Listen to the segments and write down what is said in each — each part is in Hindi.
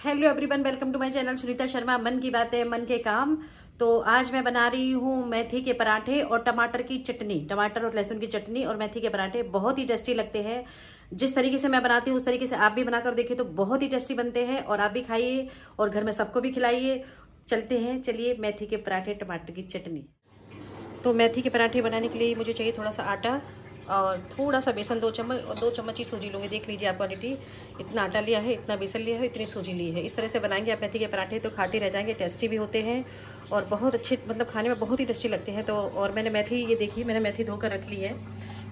Hello everyone welcome to my channel Sunita Sharma मन की बातें, मन के काम। तो आज मैं बना रही हूँ मेथी के पराठे और टमाटर की चटनी। टमाटर और लहसुन की चटनी और मेथी के पराठे बहुत ही टेस्टी लगते हैं। जिस तरीके से मैं बनाती हूँ, उस तरीके से आप भी बनाकर देखिए तो बहुत ही टेस्टी बनते हैं और आप भी खाइए और घर में सबको भी खिलाइए। चलते हैं, चलिए मेथी के पराठे, टमाटर की चटनी। तो मेथी के पराठे बनाने के लिए मुझे चाहिए थोड़ा सा आटा। और थोड़ा सा बेसन दो चम्मच और दो चम्मच ही सूजी लूँगी, देख लीजिए आप क्वान्टिटी इतना आटा लिया है, इतना बेसन लिया है, इतनी सूजी ली है। इस तरह से बनाएँगे आप मेथी के पराठे तो खाते रह जाएँगे टेस्टी भी होते हैं और बहुत अच्छे मतलब खाने में बहुत ही टेस्टी लगते हैं। तो और मैंने मेथी, ये देखी मैंने मेथी धोकर रख ली है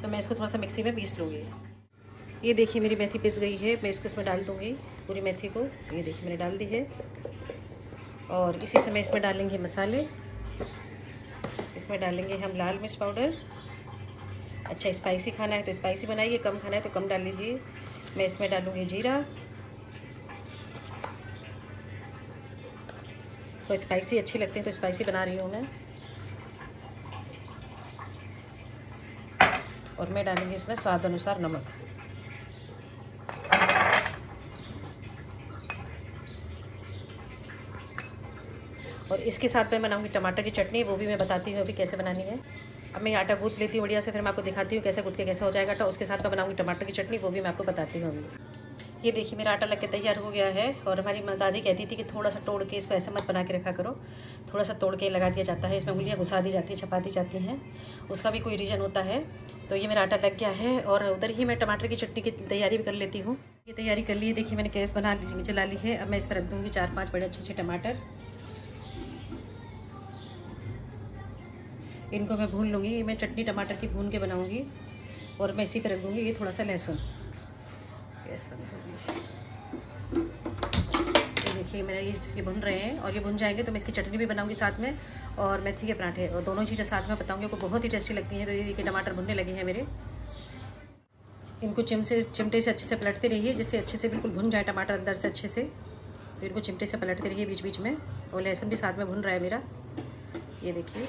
तो मैं इसको थोड़ा सा मिक्सी में पीस लूँगी। ये देखिए, मेरी मेथी पिस गई है, मैं इसको इसमें डाल दूँगी, पूरी मेथी को। ये देखिए, मैंने डाल दी है। और इसी समय इसमें डालेंगे मसाले। इसमें डालेंगे हम लाल मिर्च पाउडर। अच्छा स्पाइसी खाना है तो स्पाइसी बनाइए, कम खाना है तो कम डाल लीजिए। मैं इसमें डालूँगी जीरा। तो स्पाइसी अच्छी लगती है तो स्पाइसी बना रही हूँ मैं। और मैं डालूँगी इसमें स्वाद अनुसार नमक। और इसके साथ मैं बनाऊँगी टमाटर की चटनी, वो भी मैं बताती हूँ अभी कैसे बनानी है। अब मैं आटा गूँथ लेती हूँ, बढ़िया से, फिर मैं आपको दिखाती हूँ कैसे गूँथ के कैसा हो जाएगा तो उसके साथ मैं बनाऊँगी टमाटर की चटनी, वो भी मैं आपको बताती हूँ ये देखिए, मेरा आटा लग के तैयार हो गया है और हमारी दादी कहती थी कि थोड़ा सा तोड़ के इसको ऐसे मत बना के रखा करो। थोड़ा सा तोड़ के लगा दिया जाता है, इसमें उंगलियाँ घुसा दी जाती है छपा दी जाती हैं। उसका भी कोई रीज़न होता है। तो ये मेरा आटा लग गया है और उधर ही मैं टमाटर की चटनी की तैयारी भी कर लेती हूँ। ये तैयारी कर ली है, देखिए मैंने गैस बना चला ली है। अब मैं इस पर रख दूँगी चार पाँच बड़े अच्छे अच्छे टमाटर। इनको मैं भून लूँगी, मैं चटनी टमाटर की भून के बनाऊँगी और मैं इसी पर रख दूँगी, ये थोड़ा सा लहसुन गैस देखिए, मेरा ये ये भुन रहे हैं और ये भुन जाएँगे तो मैं इसकी चटनी भी बनाऊँगी साथ में और मेथी के पराठे और दोनों चीज़ें साथ में बताऊँगी। आपको बहुत ही टेस्टी लगती हैं। तो ये देखिए, टमाटर भुनने लगे हैं मेरे। इनको चिम से, चिमटे से अच्छे से पलटते रहिए, जिससे अच्छे से बिल्कुल भुन जाए टमाटर अंदर से अच्छे से। तो इनको चिमटे से पलटते रहिए बीच बीच में और लहसुन भी साथ में भुन रहा है मेरा। ये देखिए।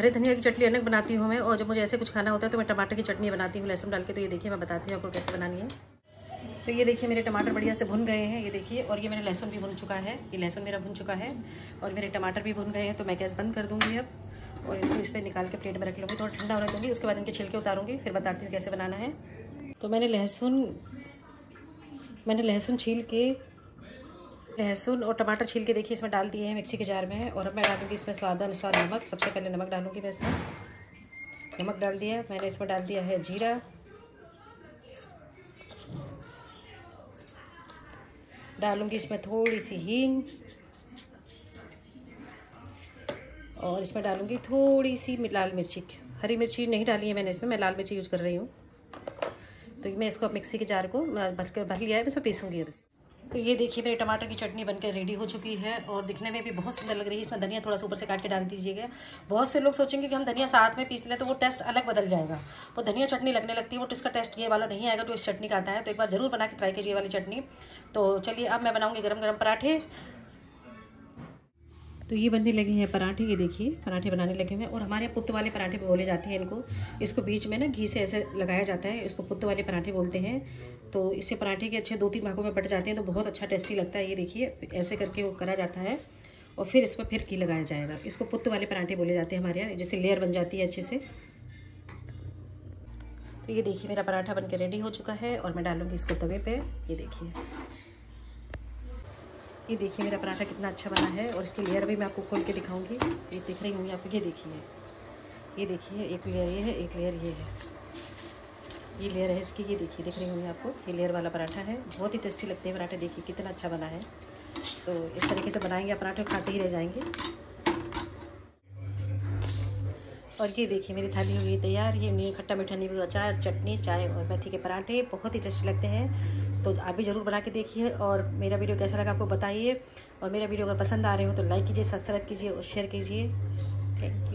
हरे धनिया की चटनी अलग बनाती हूँ मैं, और जब मुझे ऐसे कुछ खाना होता है तो मैं टमाटर की चटनी बनाती हूँ, लहसुन डाल के। तो ये देखिए, मैं बताती हूँ आपको कैसे बनानी है। तो ये देखिए, मेरे टमाटर बढ़िया से भुन गए हैं, ये देखिए, और ये मेरे लहसुन भी भुन चुका है, ये लहसुन मेरा भुन चुका है, और मेरे टमाटर भी भुन गए हैं तो मैं गैस बंद कर दूँगी अब, और इनको इस पर निकाल के प्लेट में रख लूँगी, थोड़ा ठंडा होने दूँगी, उसके बाद इनके छिलके उतारूँगी, फिर बताती हूँ कैसे बनाना है। तो मैंने लहसुन मैंने लहसुन छील के लहसुन और टमाटर छील के देखिए इसमें डाल दिए हैं मिक्सी के जार में और अब मैं डालूँगी इसमें स्वाद अनुसार नमक। सबसे पहले नमक डालूँगी मैं इसमें। नमक डाल दिया, मैंने इसमें डाल दिया है जीरा। डालूँगी इसमें थोड़ी सी हींग। और इसमें डालूँगी थोड़ी सी लाल मिर्ची। हरी मिर्ची नहीं डाली है मैंने इसमें, मैं लाल मिर्ची यूज़ कर रही हूँ। तो मैं इसको अब मिक्सी के जार को भर कर भर लिया है, मैं इसमें पीसूँगी अब इसे। तो ये देखिए, मेरे टमाटर की चटनी बनकर रेडी हो चुकी है और दिखने में भी बहुत सुंदर लग रही है। इसमें धनिया थोड़ा सा ऊपर से काट के डाल दीजिएगा। बहुत से लोग सोचेंगे कि हम धनिया साथ में पीस लें तो वो टेस्ट अलग बदल जाएगा। वो धनिया चटनी लगने लगती है, वो इसका टेस्ट ये वाला नहीं आएगा जो इस चटनी का आता है। तो एक बार ज़रूर बना के ट्राई कीजिए वाली चटनी। तो चलिए, अब मैं बनाऊँगी गर्म गर्म पराठे। तो ये बनने लगे हैं पराठे, ये देखिए, पराठे बनाने लगे हुए और हमारे पुत वाले पराठे बोले जाते हैं इनको। इसको बीच में ना घी से ऐसे लगाया जाता है, इसको पुत वाले पराठे बोलते हैं। तो इससे पराठे के अच्छे दो तीन भागों में बट जाते हैं तो बहुत अच्छा टेस्टी लगता है, ये देखिए, ऐसे करके वो करा जाता है और फिर इस पर फिर घी लगाया जाएगा। इसको पुत वाले पराठे बोले जाते हैं हमारे यहाँ जैसे लेयर बन जाती है अच्छे से। तो ये देखिए, मेरा पराठा बन के रेडी हो चुका है और मैं डालूँगी इसको तवे पर ये देखिए। ये देखिए, मेरा पराठा कितना अच्छा बना है और इसकी लेयर भी मैं आपको खोल के दिखाऊँगी। ये दिख रही होंगी आपको, ये देखिए। ये देखिए, एक लेयर ये है, एक लेयर ये है। ये लेयर है इसकी, ये देखिए, दिख रही होंगी आपको, ये लेयर वाला पराठा है। बहुत ही टेस्टी लगते हैं पराठे, देखिए कितना अच्छा बना है। तो इस तरीके से बनाएँगे, आप पराठे खाते ही रह जाएँगे। और ये देखिए, मेरी थाली हो गई तैयार। ये मेरी खट्टा मीठा नींबू अचार, चटनी, चाय और मेथी के पराठे, बहुत ही टेस्टी लगते हैं। तो आप भी ज़रूर बना के देखिए और मेरा वीडियो कैसा लगा आपको बताइए। और मेरा वीडियो अगर पसंद आ रहे हो तो लाइक कीजिए सब्सक्राइब कीजिए और शेयर कीजिए। थैंक